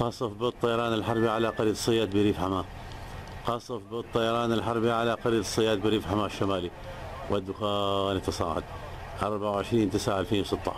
قصف بالطيران الحربي على قرية الصياد بريف حماة. قصف بالطيران الحربي على قرية الصياد بريف حماة الشمالي. والدخان يتصاعد. 24 9 2016